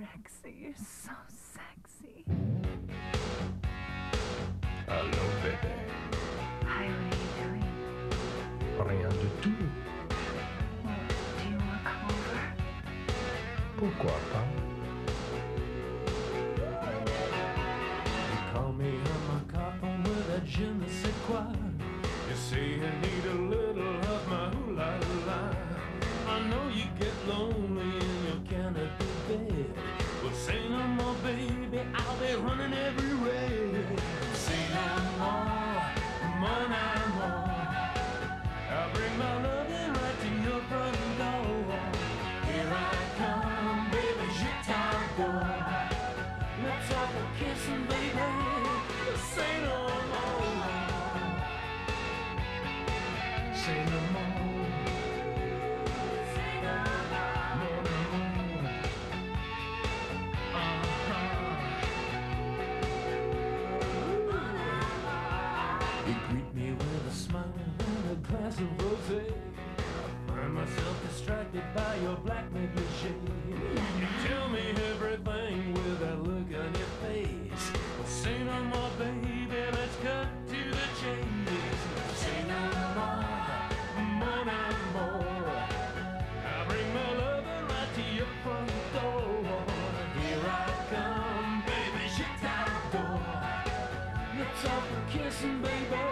Rexy, you're so sexy. Allô, bébé. Hi, what are you doing? Rien du tout. Well, do you want to come over? Pourquoi pas? You call me on my coffin with a je ne sais quoi. You say you need a little of my ooh la la. I know you get lonely Uh-huh. Greet me with a smile and a glass of rosé. I find myself distracted by your black negligee. You tell me everything kissing, baby.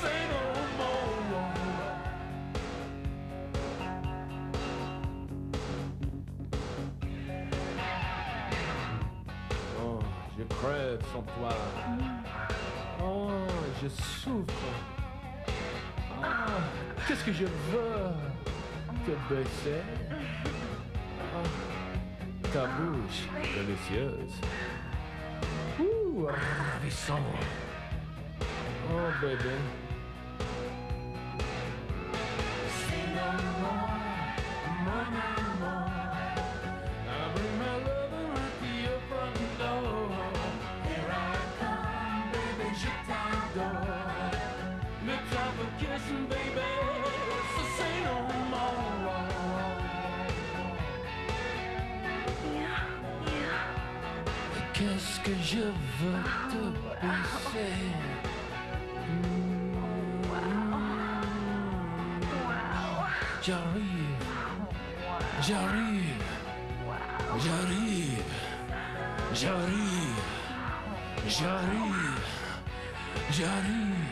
Say no more. Oh, je crève sans toi. Oh, je souffre. Ah, qu'est-ce que je veux? Te baisser. Ah, ta bouche délicieuse. Ouh, ravissant. Oh, bébé. Say no more, more no more. I bring my loving right to your front door. Here I come, baby, je t'adore. Let's have a kissing, baby. So say no more. Qu'est-ce que je veux te baisser. J'arrive, j'arrive, j'arrive, j'arrive, j'arrive, j'arrive.